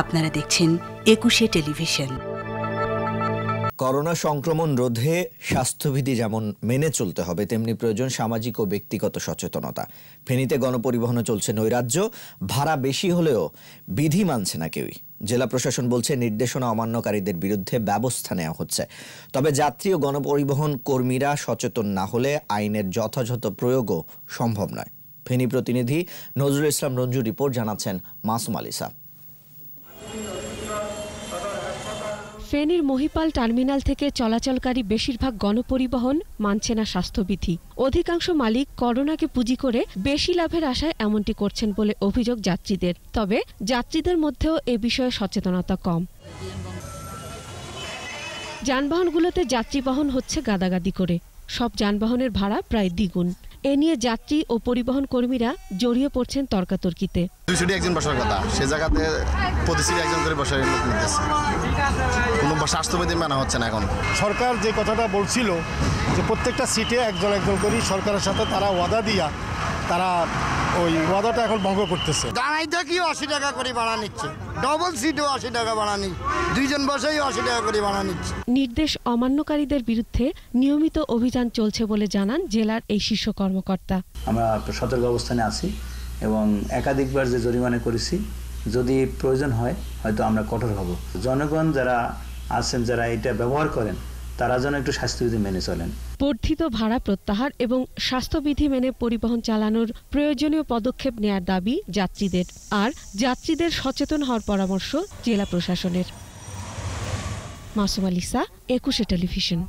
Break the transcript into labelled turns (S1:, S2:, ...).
S1: আপনারা দেখছেন একুশে টেলিভিশন।
S2: করোনা সংক্রমণ রোধে স্বাস্থ্যবিধি যেমন মেনে চলতে হবে, তেমনি প্রয়োজন সামাজিক ও ব্যক্তিগত সচেতনতা। ফেনীতে গণপরিবহনে চলছে নৈরাজ্য, ভাড়া বেশি হলেও বিধি মানছে না কেউই। জেলা প্রশাসন বলছে নির্দেশনা অমান্যকারীদের বিরুদ্ধে ব্যবস্থা নেওয়া হচ্ছে। তবে যাত্রী ও গণপরিবহন কর্মীরা সচেতন না হলে আইনের যথাযথ প্রয়োগও সম্ভব নয়। ফেনী প্রতিনিধি নজরুল ইসলাম রঞ্জু রিপোর্ট জানাচ্ছেন মাসুম আলিসা
S3: ফেনীর মহিপাল টার্মিনাল থেকে চলাচলকারী বেশিরভাগ গণপরিবহন মানছে না স্বাস্থ্যবিধি। অধিকাংশ মালিক করোনাকে পুঁজি করে বেশি লাভের আশায় এমনটি করছেন বলে অভিযোগ যাত্রীদের। তবে যাত্রীদের মধ্যেও এ বিষয়ে সচেতনতা কম। যানবাহনগুলোতে যাত্রী বহন হচ্ছে গাদাগাদি করে। সব যানবাহনের ভাড়া প্রায় দ্বিগুণ। এ নিয়ে যাত্রী ও পরিবহন কর্মীরা জড়িয়ে পড়ছেন তর্কাতর্কিতে।
S4: একজন বসার কথা। সে জায়গাতে প্রতি সিটে একজন করে বসার স্বাস্থ্যবিধি মানা হচ্ছে না এখন।
S5: সরকার যে কথাটা বলছিল যে প্রত্যেকটা সিটে একজন একজন করে সরকারের সাথে তারা ওয়াদা দিয়া তারা ওই ওয়াদাটা এখন ভঙ্গ করতেছে।
S6: দাঁড়াই থেকেও আশি টাকা করে ভাড়া নিচ্ছে? ডবল সিটও আশি টাকা ভাড়া নিচ্ছে। দুইজন বসেই আশি টাকা করে ভাড়া নিচ্ছে।
S3: নির্দেশ অমান্যকারীদের বিরুদ্ধে নিয়মিত অভিযান চলছে বলে জানান জেলার এই শীর্ষ কর্মকর্তা।
S7: আমরা সতর্ক অবস্থানে আছি এবং একাধিকবার যে জরিমানা করেছি যদি প্রয়োজন হয় হয়তো আমরা কঠোর হব। জনগণ যারা আছেন যারা এটা ব্যবহার করেন, তারা যেন একটু স্বাস্থ্যবিধি মেনে চলেন।
S3: বর্ধিত ভাড়া প্রত্যাহার এবং স্বাস্থ্যবিধি মেনে পরিবহন চালানোর প্রয়োজনীয় পদক্ষেপ নেয়ার দাবি যাত্রীদের। আর যাত্রীদের সচেতন হওয়ার পরামর্শ জেলা প্রশাসনের। মাসুম আলিসা একুশে টেলিভিশন।